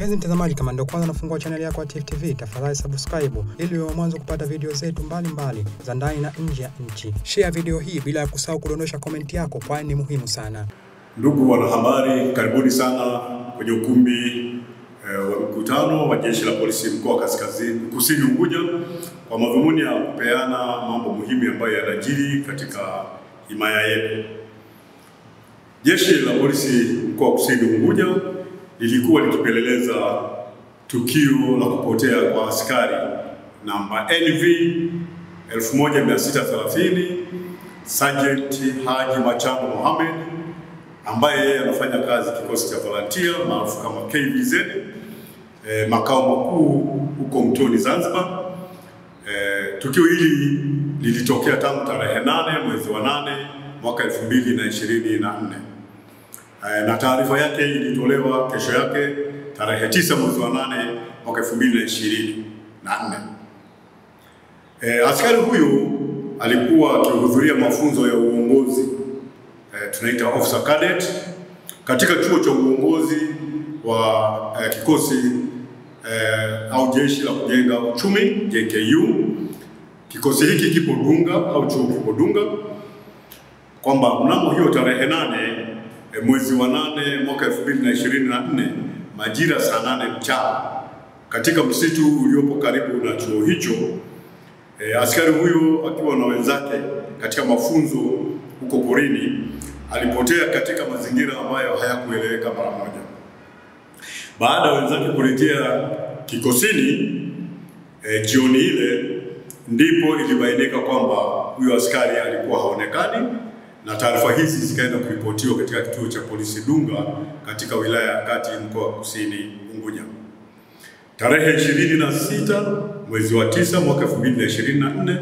Mpenzi mtazamaji, kama ndio kwanza nafungua chaneli yako ya Tifu TV, tafadhali subscribe ili uwe wa mwanzo kupata video zetu mbalimbali za ndani na nje ya nchi. Share video hii bila ya kusahau kudondosha komenti yako, kwani ni muhimu sana. Ndugu wanahabari, karibuni sana kwenye ukumbi eh, wa mkutano wa Jeshi la Polisi mkoa wa Kaskazini Kusini Unguja kwa madhumuni ya kupeana mambo muhimu ambayo yanajiri katika himaya yetu. Jeshi la Polisi mkoa wa Kusini Unguja lilikuwa likipeleleza tukio la kupotea kwa askari namba NV 1630 Sergeant Haji Machango Mohamed ambaye yeye anafanya kazi kikosi cha volunteer maarufu kama KVZ eh, makao makuu huko Mtoni Zanzibar. Eh, tukio hili lilitokea tangu tarehe nane mwezi wa nane mwaka elfu mbili eh, na taarifa yake ilitolewa kesho yake tarehe tisa mwezi wa nane mwaka elfu mbili na ishirini na nne. E, askari huyu alikuwa akihudhuria mafunzo ya uongozi e, tunaita officer cadet katika chuo cha uongozi wa e, kikosi e, au jeshi la kujenga uchumi JKU. Kikosi hiki kipo Dunga au chuo kipo Dunga, kwamba mnamo hiyo tarehe nane eh, mwezi wa nane mwaka elfu mbili na ishirini na nne majira saa nane mchana katika msitu uliopo karibu na chuo hicho E, askari huyo akiwa na wenzake katika mafunzo huko porini alipotea katika mazingira ambayo hayakueleweka mara moja. Baada ya wenzake kurejea kikosini e, jioni ile ndipo ilibainika kwamba huyo askari alikuwa haonekani, na taarifa hizi zikaenda kuripotiwa katika kituo cha polisi Dunga katika wilaya ya Kati mkoa wa Kusini Unguja. Tarehe ishirini na sita mwezi wa 9 mwaka elfu mbili na ishirini na nne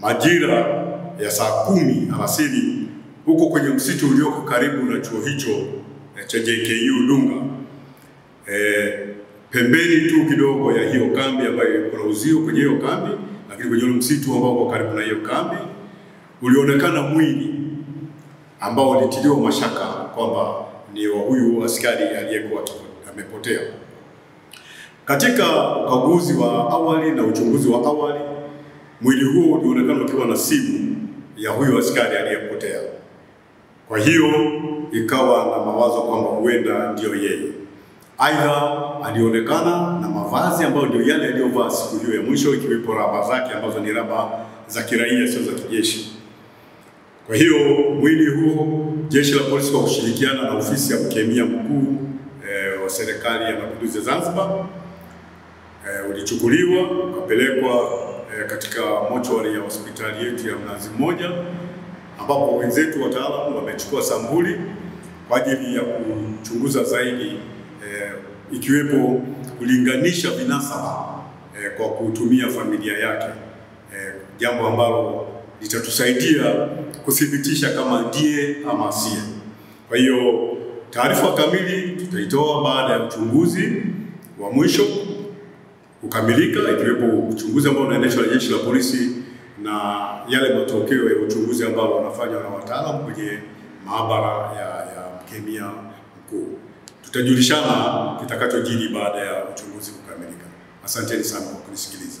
majira ya saa kumi alasiri huko kwenye msitu ulioko karibu na chuo hicho eh, cha JKU Dunga e, pembeni tu kidogo ya hiyo kambi ambayo kuna uzio kwenye hiyo kambi, lakini kwenye msitu ambao uko karibu na hiyo kambi ulionekana mwili ambao walitiliwa mashaka kwamba ni wa huyu askari aliyekuwa amepotea. Katika ukaguzi wa awali na uchunguzi wa awali, mwili huo ulionekana ukiwa na simu ya huyu askari aliyepotea. Kwa hiyo ikawa na mawazo kwamba huenda ndiyo yeye. Aidha, alionekana na mavazi ambayo ndio yale aliyovaa siku hiyo ya mwisho, ikiwepo raba zake ambazo ni raba za kiraia, sio za kijeshi. Kwa hiyo mwili huo, jeshi la polisi kwa kushirikiana na ofisi ya mkemia mkuu e, wa serikali ya mapinduzi ya Zanzibar e, ulichukuliwa ukapelekwa e, katika mochwari ya hospitali yetu ya Mnazi Mmoja, ambapo wenzetu wataalamu wamechukua sambuli kwa ajili ya kuchunguza zaidi e, ikiwepo kulinganisha vinasaba e, kwa kutumia familia yake e, jambo ambalo litatusaidia kuthibitisha kama ndiye ama sie. Kwa hiyo taarifa kamili tutaitoa baada ya uchunguzi wa mwisho kukamilika, ikiwepo uchunguzi ambao unaendeshwa na jeshi la polisi na yale matokeo ya uchunguzi ambao wanafanywa na wataalamu kwenye maabara ya, ya mkemia mkuu. Tutajulishana kitakachojiri baada ya uchunguzi kukamilika. Asanteni sana kwa kunisikiliza.